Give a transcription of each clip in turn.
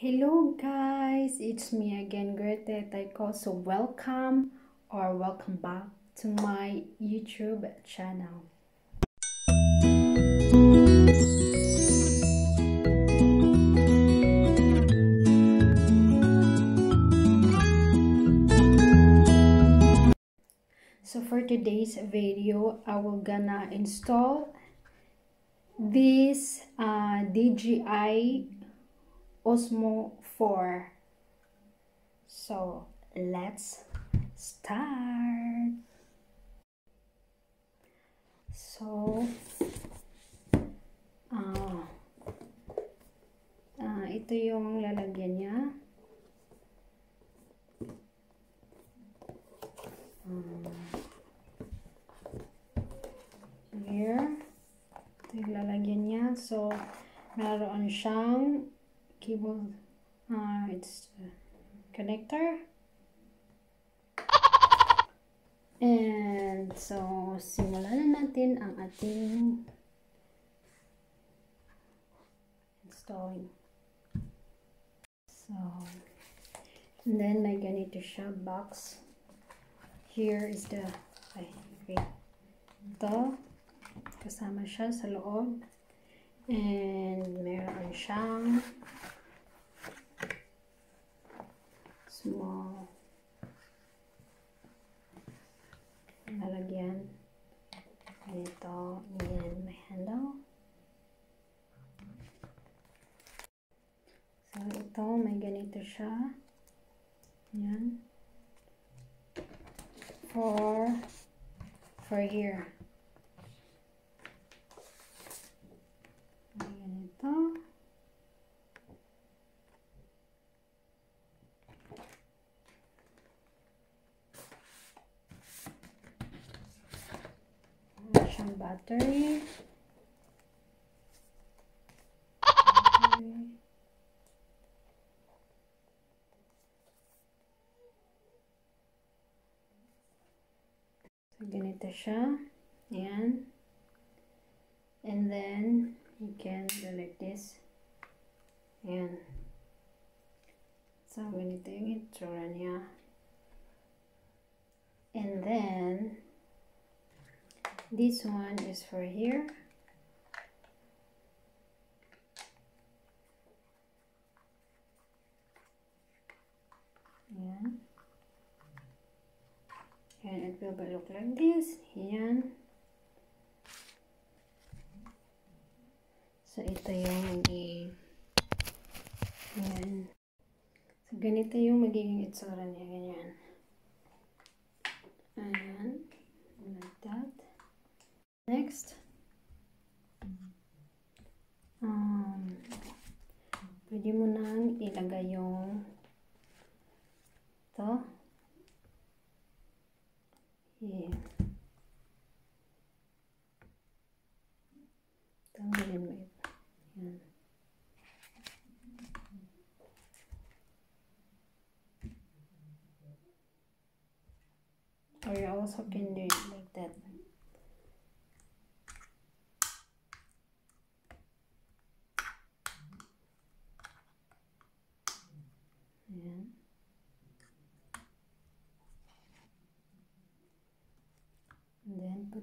Hello guys, it's me again Gretetay Ko. So welcome or welcome back to my YouTube channel. So for today's video, I will gonna install this uh, DJI Osmo 4. So let's start. So ah uh, ito yung lalagyan niya. Um, here ito yung lalagyan niya. So meron siyang cable uh, it's connector. And so simulan na natin ang ating installing. So and then may ganito siya box. Here is the ay, okay. Ito kasama siya sa loob and meron siyang small. Lalagyan ganito yan may handle. So ito may ganito siya yan for for here siyang battery. So, ganito siya. Ayan. And then, you can do like this. Ayan. So, ganito yung itsura niya. And then, this one is for here Ayan. and it will look like this Ayan. so ito yung magiging Ayan. so ganito yung magiging itsura niya ganyan Ayan. like that Next, um, pwede mo nang ilagay yung to. Yeah. Tanggalin mo ito. Yan. Or you also can do it like that. Ayan. And then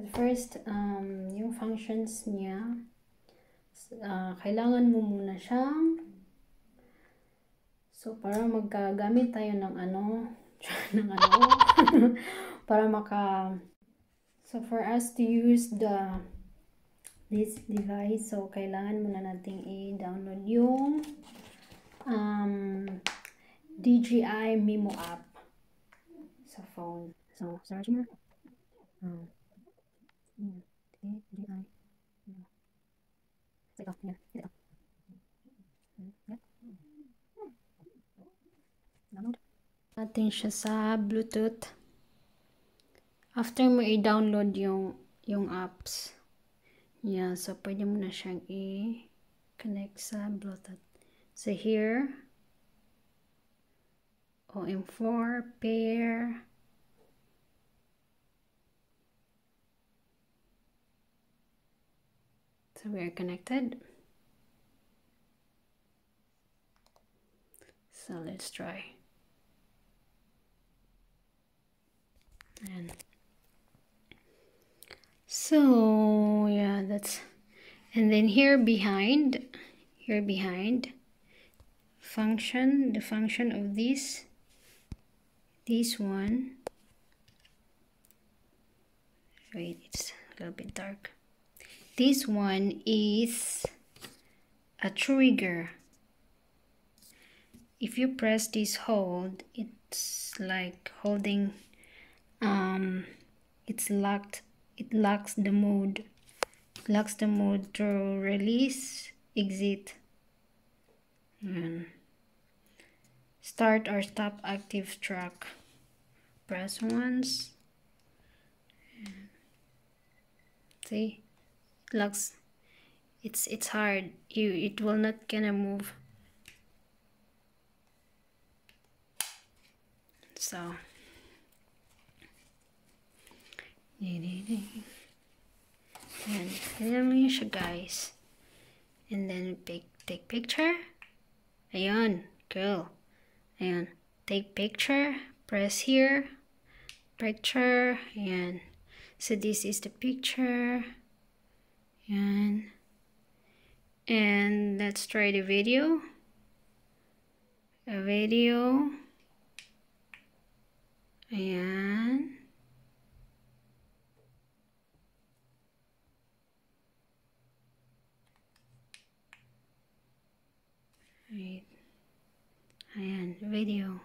But first, um, yung functions niya, uh, kailangan mo muna siyang So, para magkagamit tayo ng ano, ng ano, para maka, so for us to use the, this device, so kailangan muna nating i-download yung um, DJI Mimo app sa phone. So, search nga. Um, yan. DJI. Ito, yan. Ito. Yan. Download. Natin siya sa Bluetooth. After mo i-download yung yung apps. Yeah, so pwede mo na siyang i-connect sa Bluetooth. So here, OM4, pair, So we are connected. So let's try. And so yeah, that's and then here behind, here behind function, the function of this, this one. Wait, it's a little bit dark this one is a trigger. If you press this hold it's like holding um it's locked it locks the mode locks the mode to release exit and start or stop active track. Press once. See looks it's it's hard. You it will not gonna move. So. And siya guys. And then pick, take picture. Ayan cool ayan take picture. Press here. Picture. And so this is the picture and and let's try the video. A video. And right. And video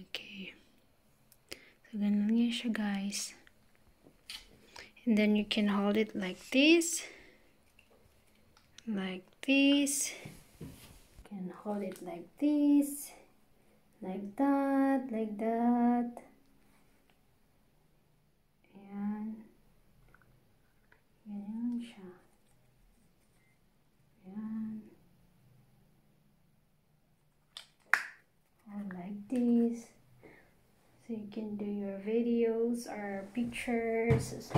Okay. So, ganun nga siya, guys. And then you can hold it like this. Like this. You can hold it like this. Like that. Like that. Ayan. Ganyan siya. Like this so you can do videos or pictures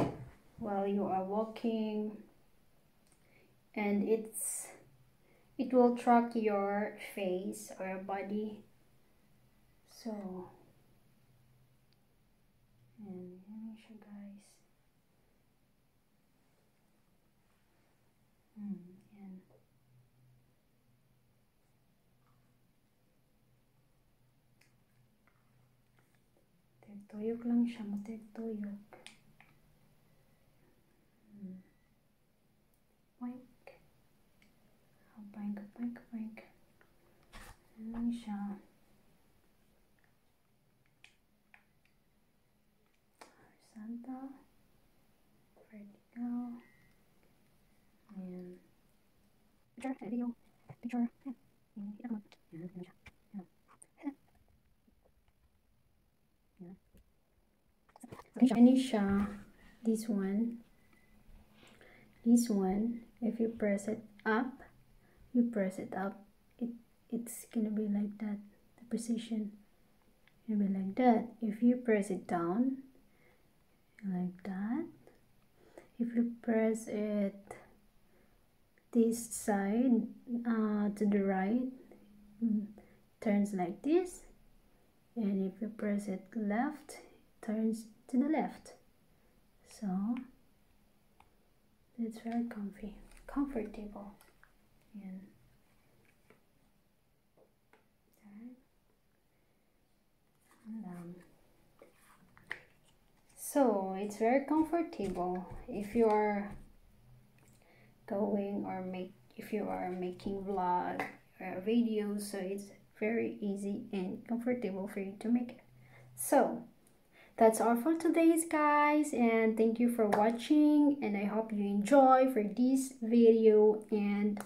while you are walking. And it's it will track your face or your body. So and yeah, guys hmm. Tuyok lang siya, tuyok. Hmm. Poink. Poink, poink, poink. Ano lang siya. Santa. Vertical. Ayan. Picture, video. Picture. Ayan. Kita mo. Ayan, ano siya. Siya this one. This one if you press it up you press it up it it's gonna be like that the position. Gonna be like that. If you press it down like that. If you press it this side uh, to the right turns like this. And if you press it left turns to the left. So it's very comfy comfortable. And um, so it's very comfortable if you are going or make if you are making vlog or videos so it's very easy and comfortable for you to make it. So that's all for today's guys and thank you for watching and i hope you enjoy for this video and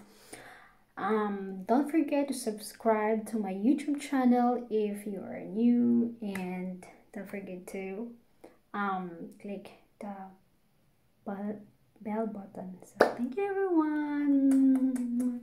um, don't forget to subscribe to my youtube channel if you are new and don't forget to um, click the bell button. So thank you everyone